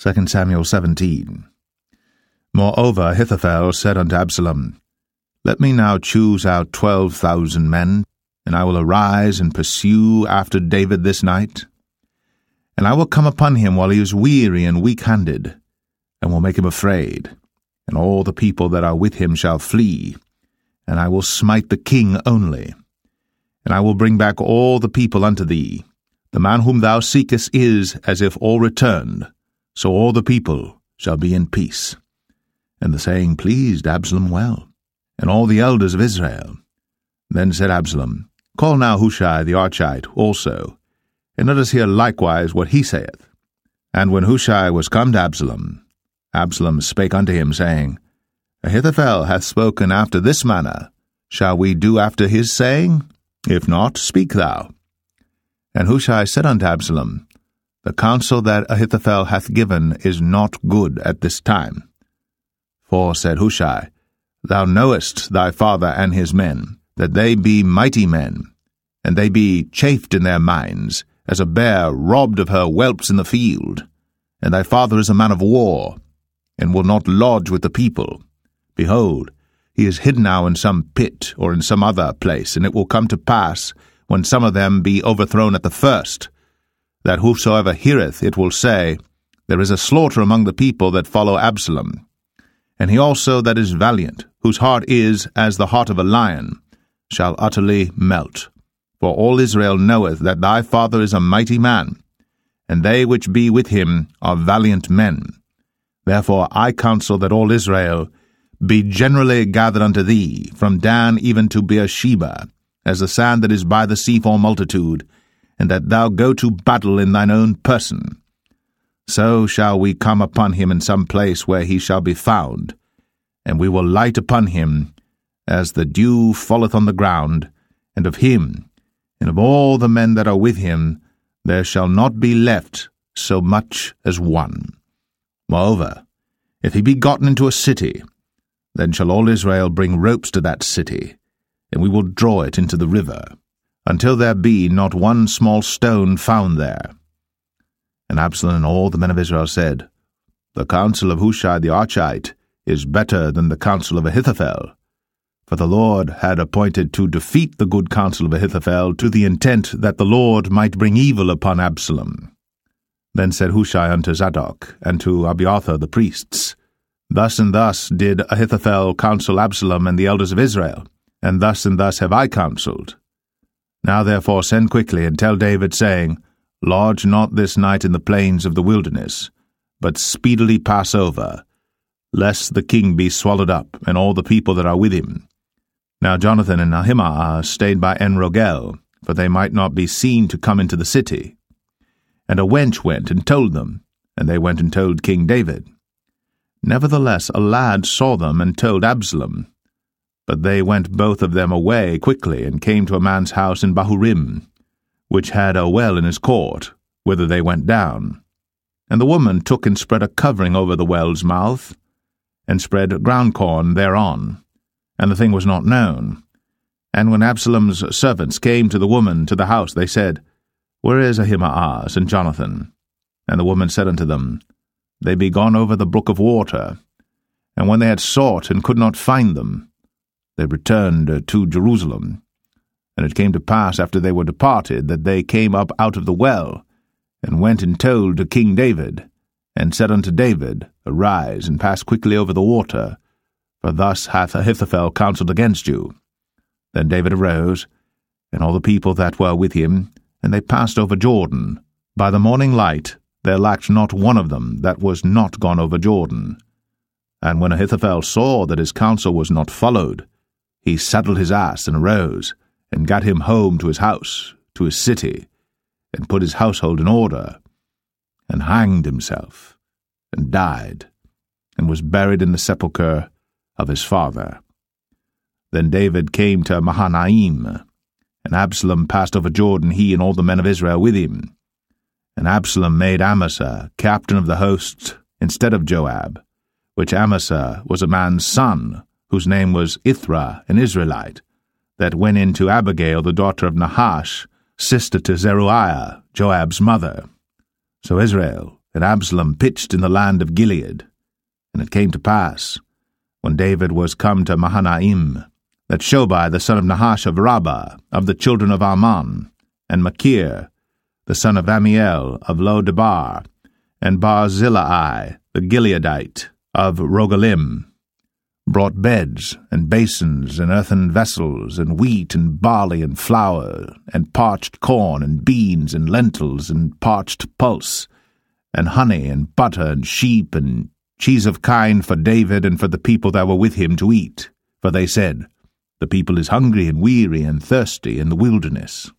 2 Samuel 17. Moreover, Ahithophel said unto Absalom, Let me now choose out twelve thousand men, and I will arise and pursue after David this night. And I will come upon him while he is weary and weak handed, and will make him afraid, and all the people that are with him shall flee, and I will smite the king only. And I will bring back all the people unto thee. The man whom thou seekest is as if all returned, so all the people shall be in peace. And the saying pleased Absalom well, and all the elders of Israel. Then said Absalom, Call now Hushai the Archite also, and let us hear likewise what he saith. And when Hushai was come to Absalom, Absalom spake unto him, saying, Ahithophel hath spoken after this manner. Shall we do after his saying? If not, speak thou. And Hushai said unto Absalom, the counsel that Ahithophel hath given is not good at this time. For, said Hushai, Thou knowest thy father and his men, that they be mighty men, and they be chafed in their minds, as a bear robbed of her whelps in the field. And thy father is a man of war, and will not lodge with the people. Behold, he is hid now in some pit or in some other place, and it will come to pass, when some of them be overthrown at the first, that whosoever heareth it will say, There is a slaughter among the people that follow Absalom. And he also that is valiant, whose heart is as the heart of a lion, shall utterly melt. For all Israel knoweth that thy father is a mighty man, and they which be with him are valiant men. Therefore I counsel that all Israel be generally gathered unto thee, from Dan even to Beersheba, as the sand that is by the sea for multitude, and that thou go to battle in thine own person. So shall we come upon him in some place where he shall be found, and we will light upon him as the dew falleth on the ground, and of him, and of all the men that are with him, there shall not be left so much as one. Moreover, if he be gotten into a city, then shall all Israel bring ropes to that city, and we will draw it into the river until there be not one small stone found there. And Absalom and all the men of Israel said, The counsel of Hushai the Archite is better than the counsel of Ahithophel. For the Lord had appointed to defeat the good counsel of Ahithophel to the intent that the Lord might bring evil upon Absalom. Then said Hushai unto Zadok and to Abiathar the priests, Thus and thus did Ahithophel counsel Absalom and the elders of Israel, and thus and thus have I counselled. Now therefore send quickly and tell David, saying, Lodge not this night in the plains of the wilderness, but speedily pass over, lest the king be swallowed up, and all the people that are with him. Now Jonathan and Ahimaaz stayed by Enrogel, for they might not be seen to come into the city. And a wench went and told them, and they went and told King David. Nevertheless a lad saw them and told Absalom, but they went both of them away quickly, and came to a man's house in Bahurim, which had a well in his court, whither they went down. And the woman took and spread a covering over the well's mouth, and spread ground corn thereon, and the thing was not known. And when Absalom's servants came to the woman to the house, they said, Where is Ahimaaz and Jonathan? And the woman said unto them, They be gone over the brook of water. And when they had sought and could not find them, they returned uh, to Jerusalem. And it came to pass after they were departed that they came up out of the well, and went and told to King David, and said unto David, Arise, and pass quickly over the water, for thus hath Ahithophel counselled against you. Then David arose, and all the people that were with him, and they passed over Jordan. By the morning light there lacked not one of them that was not gone over Jordan. And when Ahithophel saw that his counsel was not followed, he saddled his ass and arose, and gat him home to his house, to his city, and put his household in order, and hanged himself, and died, and was buried in the sepulchre of his father. Then David came to Mahanaim, and Absalom passed over Jordan, he and all the men of Israel with him. And Absalom made Amasa captain of the hosts instead of Joab, which Amasa was a man's son, whose name was Ithra, an Israelite, that went in to Abigail, the daughter of Nahash, sister to Zeruiah, Joab's mother. So Israel and Absalom pitched in the land of Gilead. And it came to pass, when David was come to Mahanaim, that Shobi the son of Nahash of Rabbah, of the children of Ammon, and Machir, the son of Ammiel of Lo-debar, and Barzillai the Gileadite of Rogelim, brought beds and basins and earthen vessels and wheat and barley and flour and parched corn and beans and lentils and parched pulse and honey and butter and sheep and cheese of kine for David and for the people that were with him to eat. For they said, The people is hungry and weary and thirsty in the wilderness.